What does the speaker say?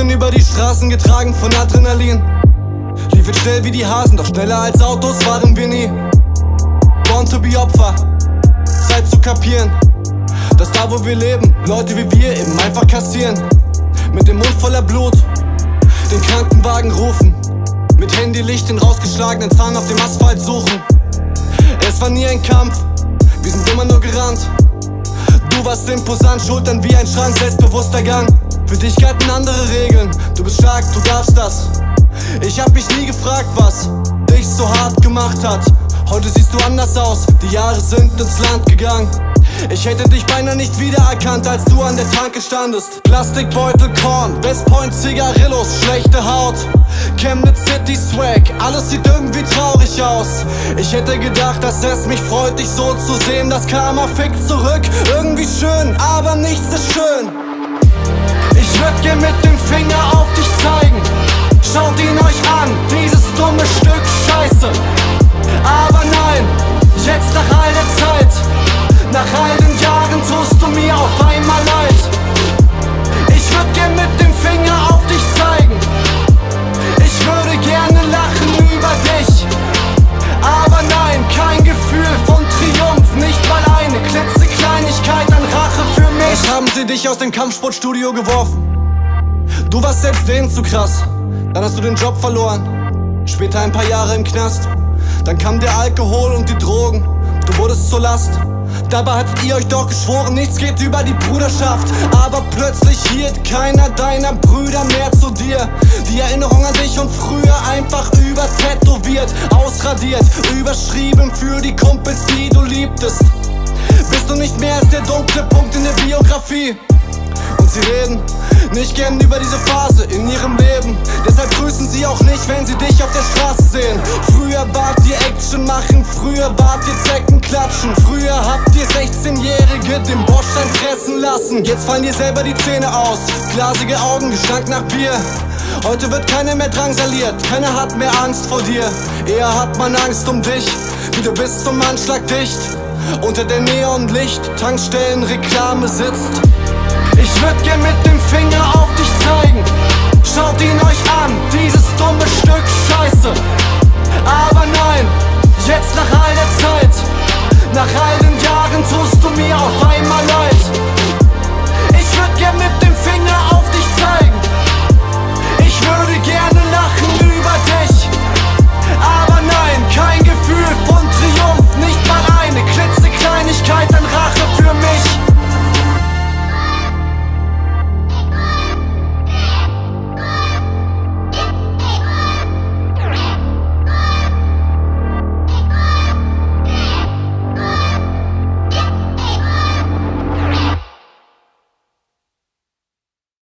Liefen über die Straßen getragen von Adrenalin. Liefen schnell wie die Hasen, doch schneller als Autos waren wir nie. Born to be Opfer, Zeit zu kapieren, dass da wo wir leben, Leute wie wir eben einfach kassieren. Mit dem Mund voller Blut, den Krankenwagen rufen, mit Handylicht den rausgeschlagenen Zahn auf dem Asphalt suchen. Es war nie ein Kampf, wir sind immer nur gerannt. Du warst imposant, Schultern wie ein Schrank, selbstbewusster Gang. Für dich galten andere Regeln, du bist stark, du darfst das. Ich hab mich nie gefragt, was dich so hart gemacht hat. Heute siehst du anders aus, die Jahre sind ins Land gegangen. Ich hätte dich beinahe nicht wiedererkannt, als du an der Tanke standest. Plastikbeutel, Korn, Westpoint, Zigarillos, schlechte Haut. Chemnitz City Swag, alles sieht irgendwie traurig aus. Ich hätte gedacht, dass es mich freut, dich so zu sehen. Das Karma fickt zurück, irgendwie schön, aber nichts ist schön. Gern mit dem Finger auf dich zeigen. Schaut ihn euch an, dieses dumme Stück Scheiße. Aber nein, jetzt nach all der Zeit, nach all den Jahren tust du mir auf einmal leid. Ich würd gern mit dem Finger auf dich zeigen. Ich würde gerne lachen über dich. Aber nein, kein Gefühl von Triumph, nicht mal eine klitzekleinigkeit an Rache für mich. Was haben sie dich aus dem Kampfsportstudio geworfen? Du warst selbst denen zu krass. Dann hast du den Job verloren. Später ein paar Jahre im Knast. Dann kam der Alkohol und die Drogen. Du wurdest zur Last. Dabei hattet ihr euch doch geschworen, nichts geht über die Bruderschaft. Aber plötzlich hielt keiner deiner Brüder mehr zu dir. Die Erinnerung an dich und früher einfach übertätowiert, ausradiert, überschrieben für die Kumpels, die du liebtest. Bist du nicht mehr als der dunkle Punkt in der Biografie? Sie reden nicht gern über diese Phase in ihrem Leben. Deshalb grüßen sie auch nicht, wenn sie dich auf der Straße sehen. Früher wart ihr Action machen, früher wart ihr Zecken klatschen. Früher habt ihr 16-Jährige den Bordstein fressen lassen. Jetzt fallen dir selber die Zähne aus. Glasige Augen, Gestank nach Bier. Heute wird keiner mehr drangsaliert, keiner hat mehr Angst vor dir. Eher hat man Angst um dich, wie du bist zum Anschlag dicht. Unter der Neonlicht, Tankstellenreklame sitzt. Ich würd gern mit dem Finger auf